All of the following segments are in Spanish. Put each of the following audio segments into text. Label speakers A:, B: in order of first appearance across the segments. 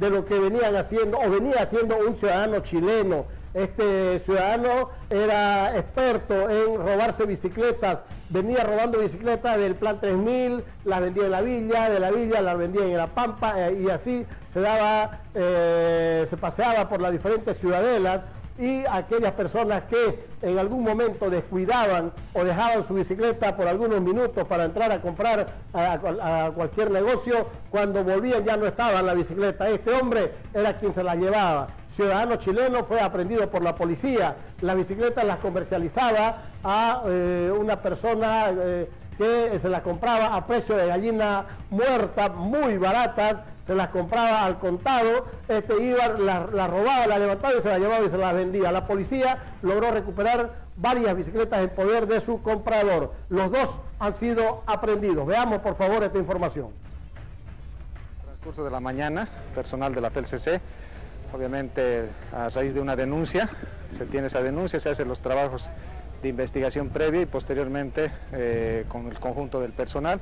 A: de lo que venían haciendo o venía haciendo un ciudadano chileno. Este ciudadano era experto en robarse bicicletas, venía robando bicicletas del Plan 3000, las vendía en la villa, de la villa las vendía en la Pampa eh, y así se daba, eh, se paseaba por las diferentes ciudadelas y aquellas personas que en algún momento descuidaban o dejaban su bicicleta por algunos minutos para entrar a comprar a, cualquier negocio, cuando volvían ya no estaba la bicicleta. Este hombre era quien se la llevaba. Ciudadano chileno fue aprendido por la policía. Las bicicletas las comercializaba a eh, una persona eh, que se las compraba a precio de gallina muerta, muy baratas, se las compraba al contado, este iba, la, robaba, la levantaba y se la llevaba y se las vendía. La policía logró recuperar varias bicicletas en poder de su comprador. Los dos han sido aprendidos. Veamos por favor esta información.
B: Transcurso de la mañana, personal de la FELCC, obviamente a raíz de una denuncia, se tiene esa denuncia, se hacen los trabajos de investigación previa y posteriormente eh, con el conjunto del personal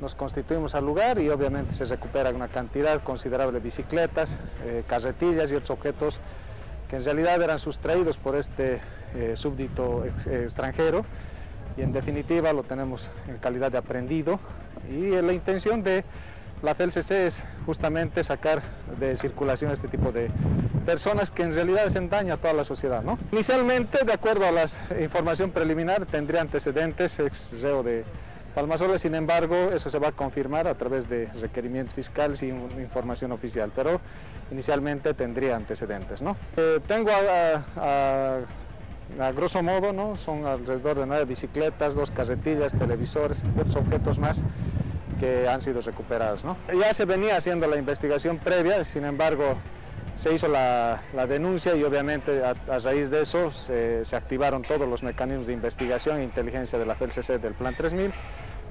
B: nos constituimos al lugar y obviamente se recupera una cantidad considerable de bicicletas, eh, carretillas y otros objetos que en realidad eran sustraídos por este eh, súbdito extranjero y en definitiva lo tenemos en calidad de aprendido y la intención de la FLCC es justamente sacar de circulación este tipo de personas que en realidad hacen daño a toda la sociedad. Inicialmente, de acuerdo a la información preliminar, tendría antecedentes ex de Palmasola, sin embargo, eso se va a confirmar a través de requerimientos fiscales y información oficial, pero inicialmente tendría antecedentes. ¿no? Eh, tengo a, grosso modo, ¿no? son alrededor de nueve bicicletas, dos carretillas, televisores otros objetos más que han sido recuperados. ¿no? Ya se venía haciendo la investigación previa, sin embargo, se hizo la, denuncia y obviamente a, raíz de eso se, activaron todos los mecanismos de investigación e inteligencia de la FLCC del Plan 3000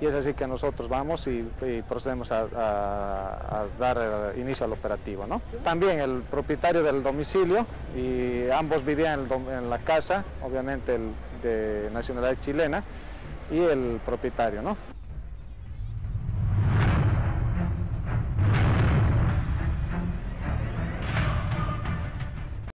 B: y es así que nosotros vamos y, procedemos a, dar inicio al operativo. ¿no? También el propietario del domicilio y ambos vivían en, la casa, obviamente de nacionalidad chilena y el propietario. ¿no?